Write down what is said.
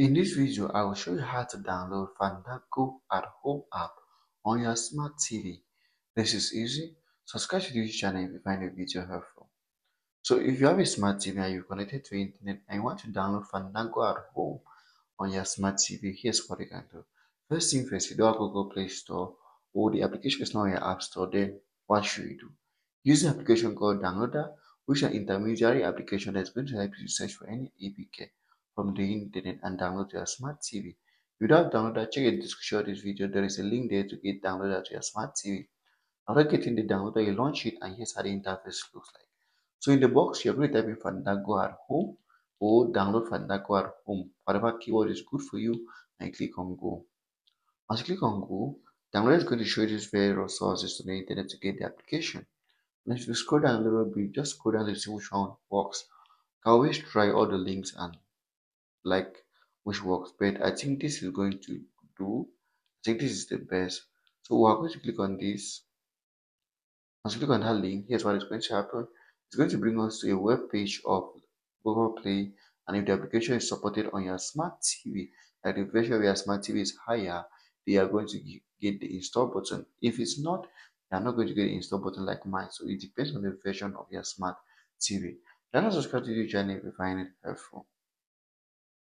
In this video, I will show you how to download Fandango at Home app on your smart TV. This is easy. Subscribe to this channel if you find the video helpful. So if you have a smart TV and you're connected to internet and you want to download Fandango at Home on your smart TV, here's what you can do. First thing first, you do a Google Play Store or the application is not in your App Store, then what should you do? Use the application called Downloader, which is an intermediary application that's going to help you search for any APK from the internet and download to your smart TV. If you don't have downloader, check the description of this video. There is a link there to get downloaded to your smart TV. After getting the downloader, you launch it and here's how the interface looks like. So in the box, you're going to type in Fandango at home or download Fandango at home. Whatever keyword is good for you, and click on go. Once you click on go, downloader is going to show you these various resources to the internet to get the application. And if you scroll down a little bit, just scroll down to see which one works. Always try all the links and like which works but i think this is going to do i think this is the best. So we're going to click on this. Once you click on that link here's what is going to happen. It's going to bring us to a web page of google play. And if the application is supported on your smart tv like the version of your smart tv is higher they are going to get the install button. If it's not they are not going to get the install button like mine. So it depends on the version of your smart tv then subscribe to the channel if you find it helpful